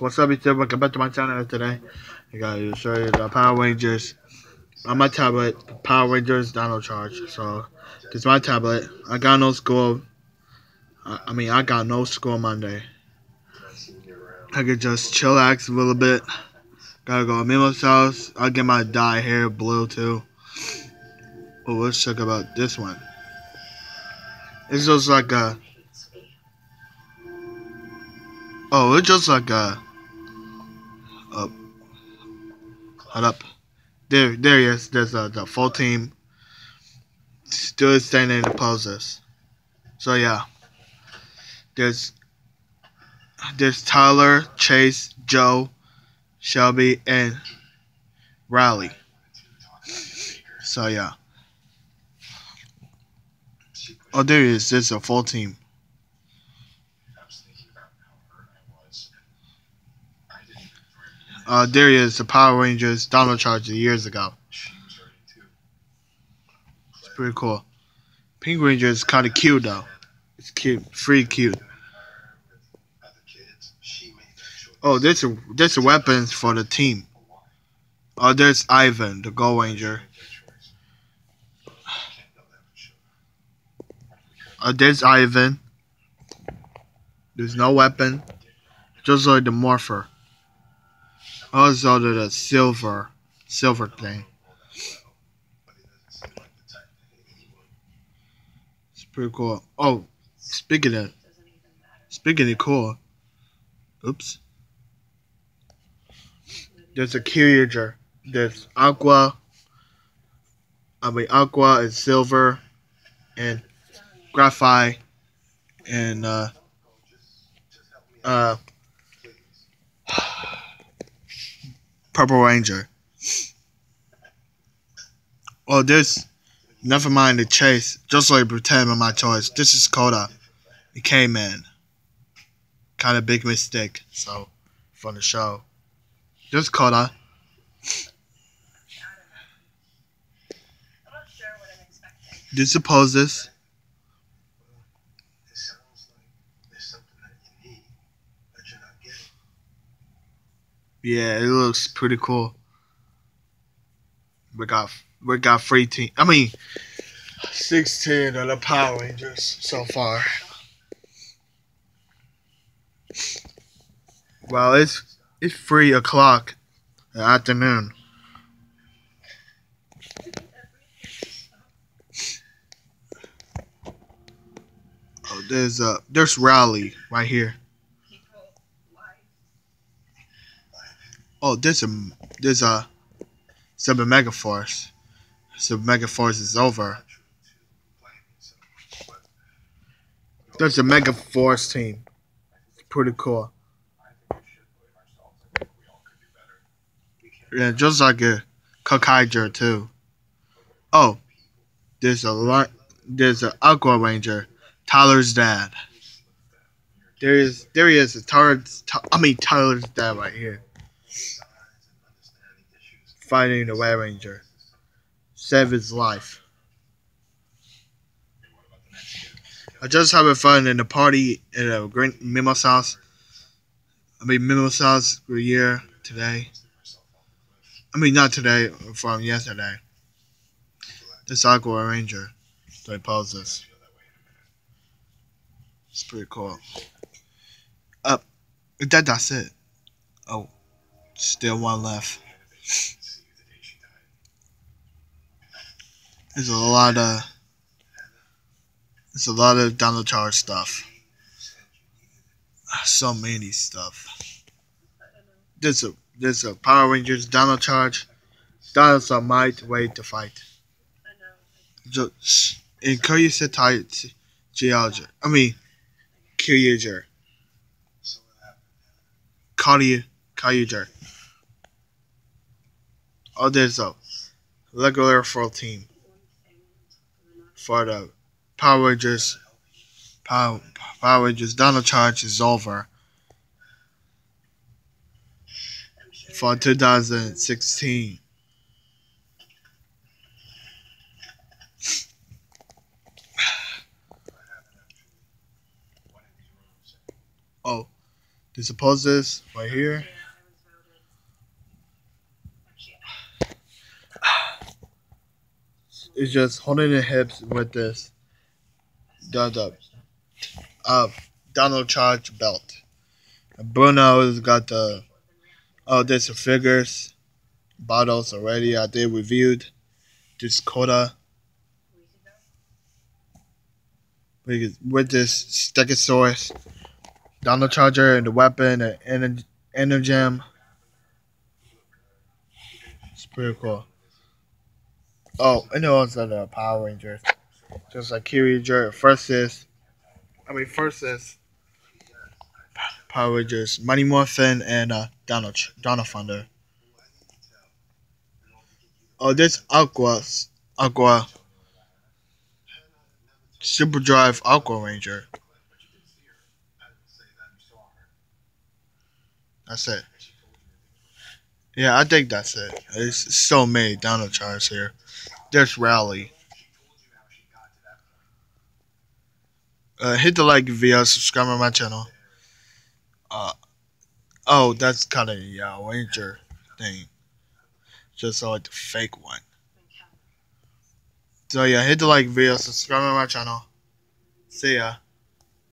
what's up YouTube? Welcome back to my channel today. I got to show you the Power Rangers on my tablet, Power Rangers Dino Charge. So, this is my tablet. I got no school. I, I mean, I got no school Monday. I could just chillax a little bit. Gotta go to Mimo's house. I'll get my dye hair blue too. Oh, let's talk about this one. It's just like a. Oh, it's just like a. hold up. There, there he is. There's uh, the full team. Still standing in the poses. So yeah. There's. There's Tyler, Chase, Joe, Shelby, and Riley. So yeah. Oh, there he is. There's a full team. Uh, is. The Power Rangers Dino Charger years ago. It's pretty cool. Pink Ranger is kind of cute though. It's cute, free cute. Oh, there's a there's a weapons for the team. Oh, there's Ivan, the Gold Ranger. Uh, there's Ivan. There's no weapon. Just like the Morpher. Also the silver, silver thing. It's pretty cool. Oh, speaking of, speaking of cool. Oops. There's a Kyuger. There's Aqua. I mean Aqua and Silver, and Graphite, and uh, uh, Purple Ranger. Oh, this. Never mind the chase. Just like pretend my choice. This is Koda, the K-Man. Kind of big mistake. So, from the show. This Koda. Did suppose this Yeah, it looks pretty cool. We got we got free team. I mean, sixteen of the Power Rangers so far. Well, it's it's three o'clock in the afternoon. Oh, there's uh there's Rally right here. Oh, there's a there's a Super Mega Force. Super Mega Force is over. There's a Mega Force team. Pretty cool. Yeah, just like a Gokaiger too. Oh, there's a. There's an Aqua Ranger, Tyler's dad. There is there he is. Tyler's, I mean Tyler's dad right here fighting the Red Ranger. Save his life. I just having fun in the party at a Green Mimo's house. I mean Mimo's house for a year today. I mean not today, from yesterday. This Aqua Ranger. So he poses. It's pretty cool. Up. Uh, that that's it. Oh. Still one left. There's a lot of there's a lot of Dino Charge stuff. Ah, so many stuff. There's a there's a Power Rangers Dino Charge. Dinosaur might way to fight. Just in Kyusetai Geology. I mean Kyuger. Kyuger. Kyuger. Oh, there's a regular full team for the Power Rangers. Power, Power Rangers Dino Charge is over for 2016. Oh, This right here. It's just holding the hips with this the uh Dino Charge belt. Bruno's got the oh there's the figures bottles already I did reviewed this Koda with this Stegosaurus Dino Charger and the weapon and Energem. It's pretty cool. Oh, and also the Power Rangers. Just like first is I mean first is Power Rangers, Mighty Morphin and uh Dino Dino Thunder. Oh this Aqua Aqua Super Drive Aqua Ranger. That's it. Yeah, I think that's it. It's so many Donald Charts here. There's Rally. Uh, hit the like video, subscribe to my channel. Uh, oh, that's kind of yeah, Ranger thing. Just like the fake one. So yeah, hit the like video, subscribe to my channel. See ya.